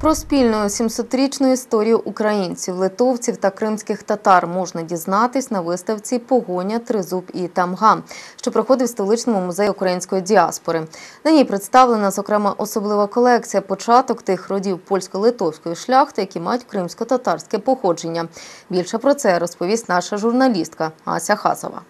Про спільну 700-річну історію українців, литовців та кримських татар можна дізнатись на виставці Погоня, Тризуб і Тамга, що проходить в столичному музеї української діаспори. На ній представлена, зокрема, особлива колекція початок тих родів польсько-литовської шляхти, які мають кримсько-татарське походження. Більше про це розповість наша журналістка Ася Хасова.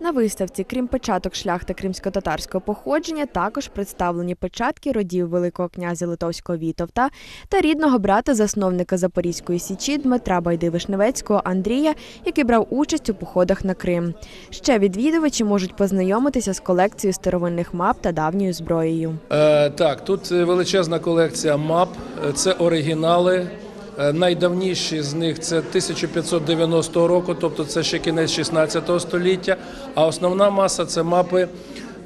На виставці, крім початок шляхти кримсько-татарського походження, також представлені початки родів Великого князя Литовського Вітовта та рідного брата засновника Запорізької січі Дмитра Байди-Вишневецького Андрія, який брав участь у походах на Крим. Ще відвідувачі можуть познайомитися з колекцією старовинних мап та давньою зброєю. Е, так, тут е, величезна колекція мап. Це оригінали. Е, Найдавніші з них це 1590 року, тобто це ще кінець 16 століття. А основна маса це мапи,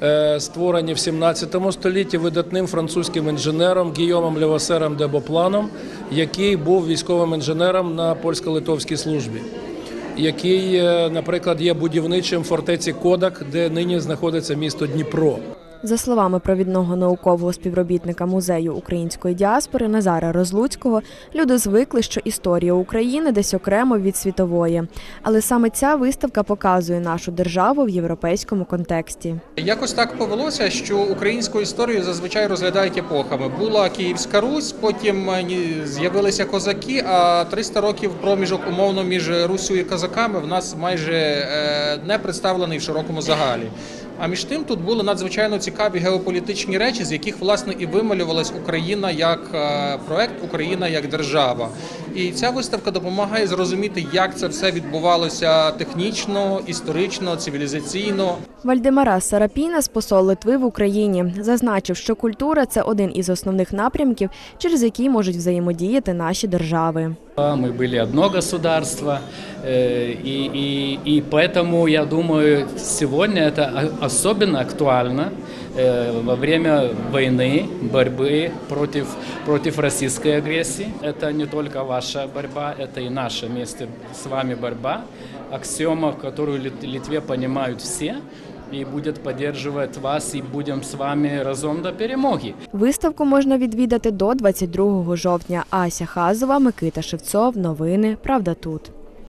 е, створені в 17 столітті видатним французьким інженером Гійомом Левосером де Бопланом, який був військовим інженером на польсько-литовській службі. Який, е, наприклад, є будівничим фортеці Кодак, де нині знаходиться місто Дніпро. За словами провідного наукового співробітника музею української діаспори Назара Розлуцького, люди звикли, що історія України десь окремо від світової. Але саме ця виставка показує нашу державу в європейському контексті. Якось так повелося, що українську історію зазвичай розглядають епохами. Була Київська Русь, потім е, з'явилися козаки. А 300 років проміжок умовно між Руссю і козаками в нас майже е, не представлений в широкому загалі. А між тим тут були надзвичайно цікаві геополітичні речі, з яких власне і вималювалась Україна як е, проект, Україна як держава. І ця виставка допомагає зрозуміти, як це все відбувалося технічно, історично, цивілізаційно. Вальдемарас Сарапінас, посол Литви в Україні, зазначив, що культура це один із основних напрямків, через який можуть взаємодіяти наші держави. Мы были одно государство, э, и, и, и поэтому, я думаю, сегодня это о- особенно актуально э, во время войны, борьбы против, против российской агрессии. Это не только ваша борьба, это и наша вместе с вами борьба. Аксиома, которую Лит- Литве понимают все, и будет поддерживать вас, и будем с вами разом до перемоги. Виставку можна відвідати до 22 жовтня. Ася Хазова, Микита Шевцов. Новини. Правда тут.